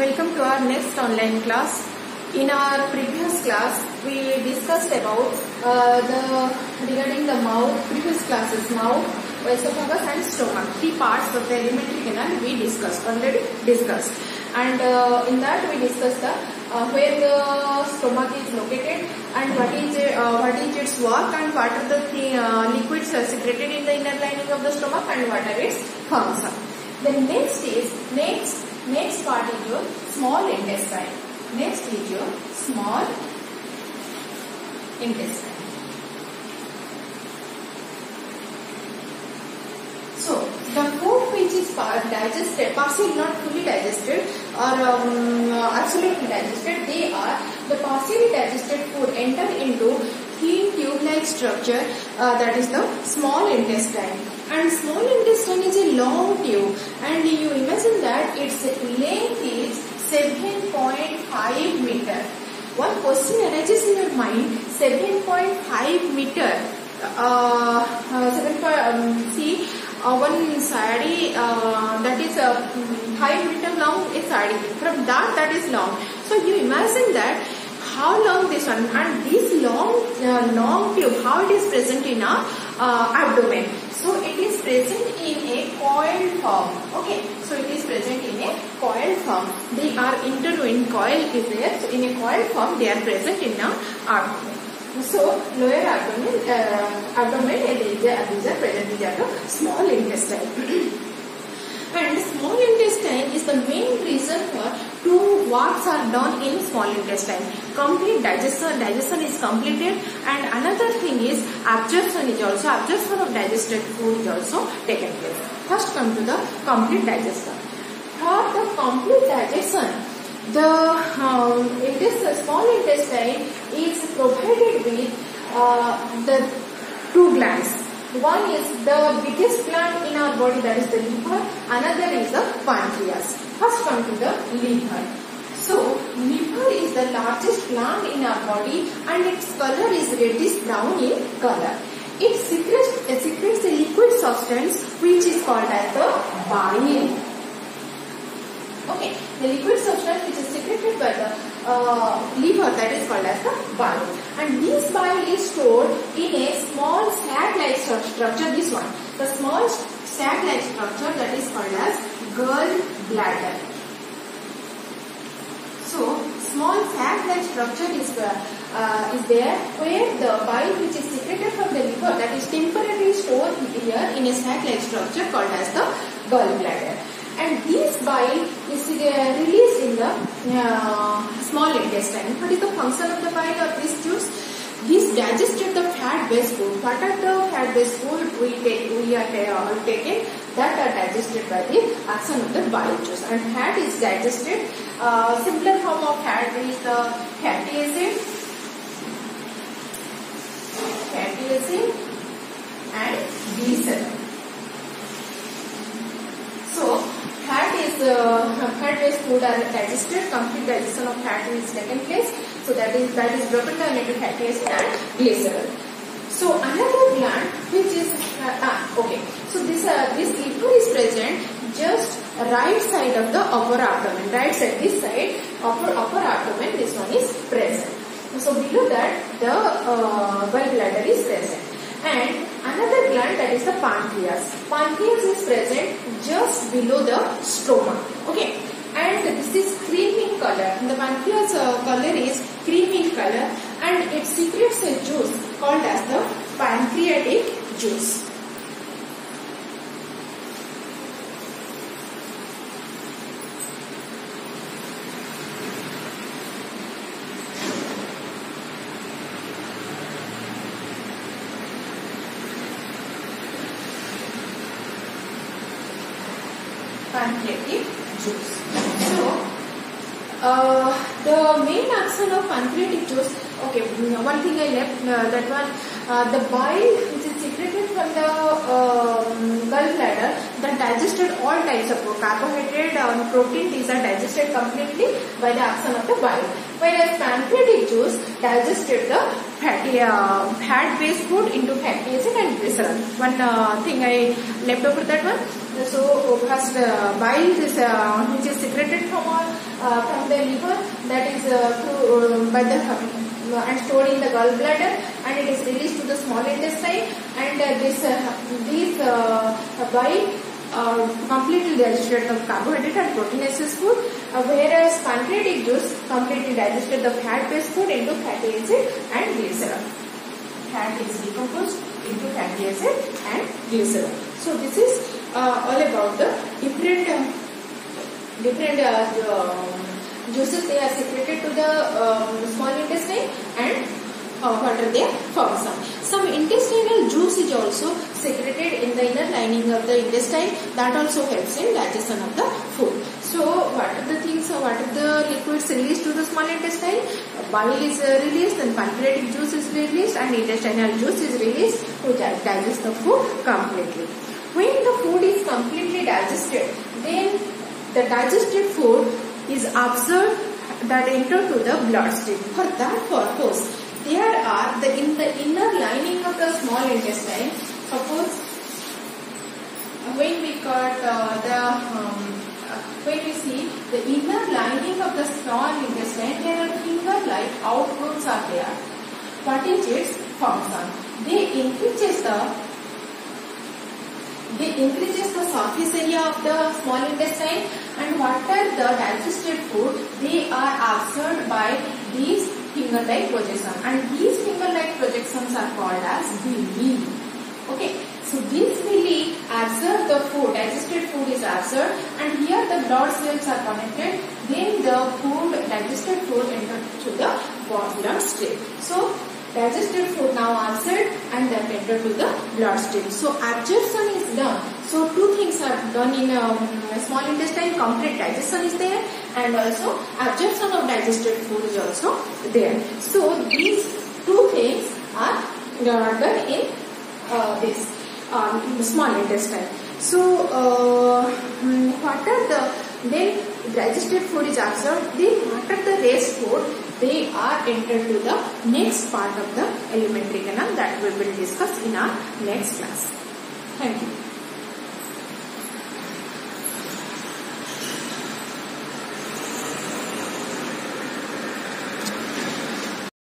Welcome to our next online class. In our previous class, we discussed about uh, the regarding the mouth. Previous classes, mouth, esophagus, and stomach. Three parts of the alimentary canal we discussed already discussed. And uh, in that we discussed the uh, where the stomach is located and what is uh, what is its work and what are the th- uh, liquids are secreted in the inner lining of the stomach and what are its function. The next is next next part is your small intestine. Next is your small intestine. So the food which is digested, partially not fully digested or um, absolutely digested, they are the partially digested food enter into thin tube-like structure uh, that is the small intestine. And small intestine is a long tube and you its length is 7.5 meter. One question arises in your mind, 7.5 meter. Uh, uh, 7. Um, see, uh, one sari uh, that is uh, 5 meter long is sari. From that, that is long. So you imagine that how long this one and this long uh, long tube how it is present in a uh, abdomen so it is present in a coiled form okay so it is present in a coiled form they are intertwined coil is there so in a coil form they are present in a abdomen so lower abdomen uh, abdomen and these are, present in the small intestine and small intestine is the main reason for two works are done in small intestine. Complete digestion, digestion is completed and another thing is absorption is also, absorption of digested food is also taken place. First come to the complete digestion. The complete digestion, the um, in this small intestine is provided with uh, the two glands one is the biggest gland in our body that is the liver, another is the pancreas. First come to the liver. So, liver is the largest gland in our body and its color is reddish brown in color. It secretes, it secretes a liquid substance which is called as the bile. Okay, the liquid substance which is secreted by the uh, liver that is called as the bile. And this bile is stored in a small sac-like structure, this one. The small sac-like structure that is called as gallbladder. So, small sac-like structure is, uh, uh, is there where the bile which is secreted from the liver that is temporarily stored here in a sac-like structure called as the gallbladder and this bile is released in the uh, small intestine. What is the function of the bile or this juice? This digested the fat-based food. What are the fat-based food we take? We are uh, taken that are digested by the action of the bile juice. And fat is digested. Uh, simpler form of fat is the fatty acid, and glycerol. So fat is uh, fat based food are digested complete digestion of fat is taken place so that is that is broken down into fatty acid and glycerol so another gland which is uh, ah, okay so this uh, this liver is present just right side of the upper abdomen right side this side upper upper abdomen this one is present so below that the uh, gallbladder is present and another gland that is the pancreas. Pancreas is present just below the stomach. Okay. And this is cream in color. The pancreas color is cream in color and it secretes a juice called as the pancreatic juice. pancreatic juice. So, uh, the main action of pancreatic juice, okay, one thing I left, uh, that one, uh, the bile which is secreted from the um, gallbladder that digested all types of carbohydrate and protein, these are digested completely by the action of the bile. Whereas pancreatic juice digested the fatty, uh, fat-based food into fatty acid and glycerol. One uh, thing I left over that one. So first uh, bile is uh, which is secreted from uh, from the liver that is uh, by the and stored in the gallbladder and it is released to the small intestine and uh, this uh, these uh, bile uh, completely digested the carbohydrate and proteinaceous food uh, whereas pancreatic juice completely digested the fat based food into fatty acid and glycerol. Fat is decomposed into fatty acid and glycerol. So this is uh, all about the different uh, different uh, juices they are secreted to the um, small intestine and uh, what are their function. Some intestinal juice is also secreted in the inner lining of the intestine that also helps in digestion of the food. So what are the things, what are the liquids released to the small intestine? Bile is uh, released and pancreatic juice is released and intestinal juice is released to digest the food completely. When the food is completely digested, then the digested food is absorbed that enter to the bloodstream. For that purpose, there are the in the inner lining of the small intestine. Suppose when we cut uh, the um, uh, when we see the inner lining of the small intestine, there are finger-like outgrowths are there. What is its function? They increases the they increases the surface area of the small intestine and whatever the digested food. They are absorbed by these finger-like projections and these finger-like projections are called as villi. Okay, so these villi absorb the food, digested food is absorbed. And here the blood cells are connected. Then the food, digested food enter to the blood stream. So digested food now absorbed and enter to the bloodstream. So absorption is done. So two things are done in um, small intestine. Complete digestion is there and also absorption of digested food is also there. So these two things are done in uh, this um, small intestine. So uh, what are the then digested food is absorbed. Then what are the rest food? They are entered to the next part of the alimentary canal that we will discuss in our next class. Thank you.